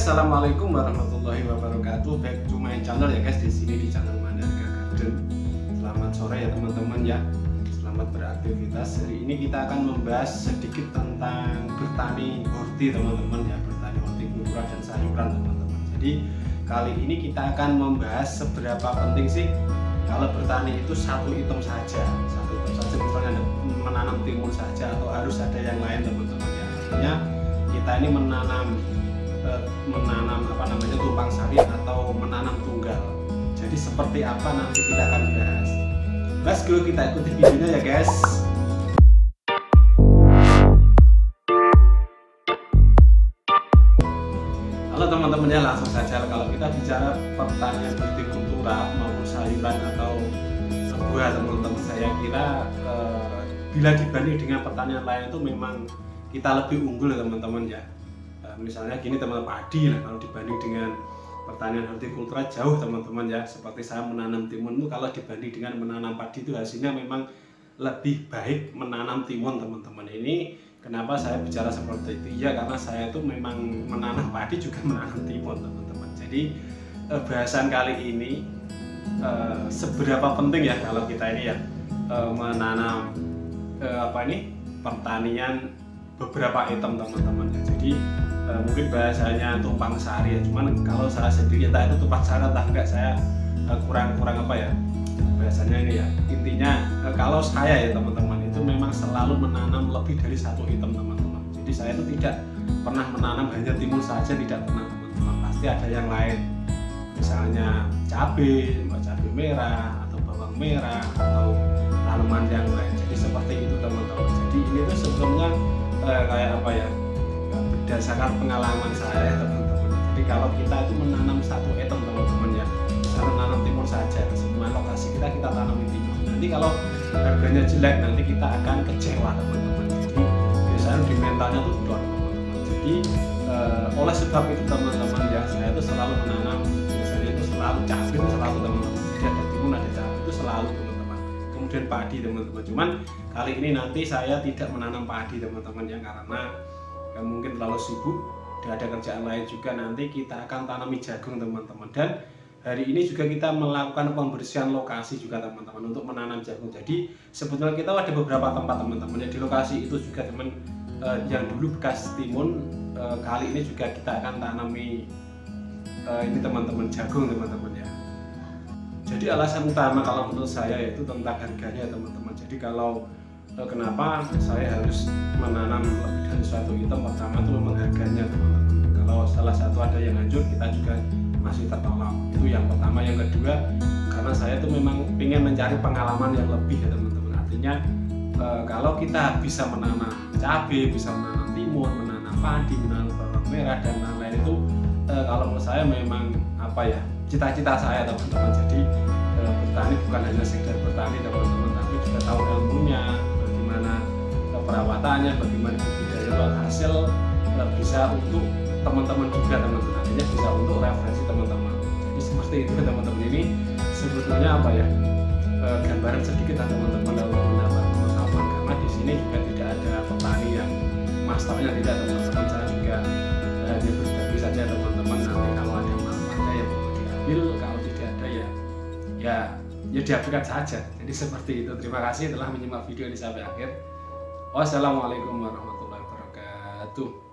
assalamualaikum warahmatullahi wabarakatuh. Back to my channel ya guys di sini di channel Mandalika Garden. Selamat sore ya teman-teman ya. Selamat beraktivitas. Hari ini kita akan membahas sedikit tentang bertani horti teman-teman ya, bertani hortikultura dan sayuran teman-teman. Jadi kali ini kita akan membahas seberapa penting sih kalau bertani itu satu item saja, satu item saja misalnya menanam timun saja atau harus ada yang lain teman-teman ya. Artinya kita ini menanam Eh, menanam apa namanya tumpang sari atau menanam tunggal. Jadi seperti apa nanti kita akan bahas. Let's go kita ikuti videonya ya guys. Halo teman-teman ya langsung saja kalau kita bicara pertanian hortikultura maupun sayuran atau buah teman-teman saya kira eh, bila dibanding dengan pertanian lain itu memang kita lebih unggul ya teman-teman ya misalnya gini teman-teman padi lah kalau dibanding dengan pertanian hortikultura jauh teman-teman ya. Seperti saya menanam timun itu kalau dibanding dengan menanam padi itu hasilnya memang lebih baik menanam timun teman-teman. Ini kenapa saya bicara seperti itu? Ya karena saya itu memang menanam padi juga menanam timun teman-teman. Jadi eh, bahasan kali ini eh, seberapa penting ya kalau kita ini ya eh, menanam apa ini pertanian beberapa item teman-teman. Ya jadi uh, mungkin bahasanya tumpang sari ya. Cuman kalau saya sendiri entah itu tumpang sari entah enggak saya uh, kurang kurang apa ya bahasanya ini ya. Intinya uh, kalau saya ya teman-teman itu memang selalu menanam lebih dari satu item teman-teman. Jadi saya itu tidak pernah menanam hanya timun saja tidak pernah teman-teman. Pasti ada yang lain. Misalnya cabai cabai merah atau bawang merah atau tanaman yang lain. Jadi seperti itu teman-teman. Jadi ini tuh sebetulnya eh, kayak apa ya berdasarkan pengalaman saya teman-teman. Jadi kalau kita itu menanam satu item teman-teman ya bisa menanam timur saja. Semua lokasi kita kita tanam timur. Nanti kalau harganya jelek nanti kita akan kecewa teman-teman. Jadi biasanya di mentalnya tuh down teman-teman. Jadi uh, oleh sebab itu teman-teman ya saya itu selalu menanam biasanya itu selalu cabai kemudian padi teman-teman. Cuman kali ini nanti saya tidak menanam padi teman-teman ya karena yang mungkin terlalu sibuk. Dan ada kerjaan lain juga. Nanti kita akan tanami jagung teman-teman. Dan hari ini juga kita melakukan pembersihan lokasi juga teman-teman untuk menanam jagung. Jadi sebetulnya kita ada beberapa tempat teman-teman. Ya di lokasi itu juga teman eh, yang dulu bekas timun eh, kali ini juga kita akan tanami eh, ini teman-teman jagung teman-teman ya jadi alasan utama kalau menurut saya yaitu tentang harganya teman-teman. Jadi kalau Eh, kenapa saya harus menanam lebih dari suatu item? Pertama itu memang harganya teman-teman. Kalau salah satu ada yang hancur kita juga masih tertolong. Itu yang pertama. Yang kedua karena saya itu memang ingin mencari pengalaman yang lebih ya teman-teman. Artinya e, kalau kita bisa menanam cabai bisa menanam timun menanam padi menanam bawang merah dan lain-lain itu e, kalau menurut saya memang apa ya cita-cita saya teman-teman. Jadi bukan hanya sekedar bertani teman-teman tapi juga tahu ilmunya perawatannya bagaimana budidaya hasil eh, bisa untuk teman-teman juga teman-teman. Artinya bisa untuk referensi teman-teman. Jadi seperti itu teman-teman. Ini sebetulnya apa ya? E, gambaran sedikit teman-teman dalam mendapat pengetahuan karena di sini juga tidak ada petani yang masternya tidak teman-teman. Saya juga ya diambilkan saja. Jadi seperti itu. Terima kasih telah menyimak video ini sampai akhir. Wassalamualaikum warahmatullahi wabarakatuh.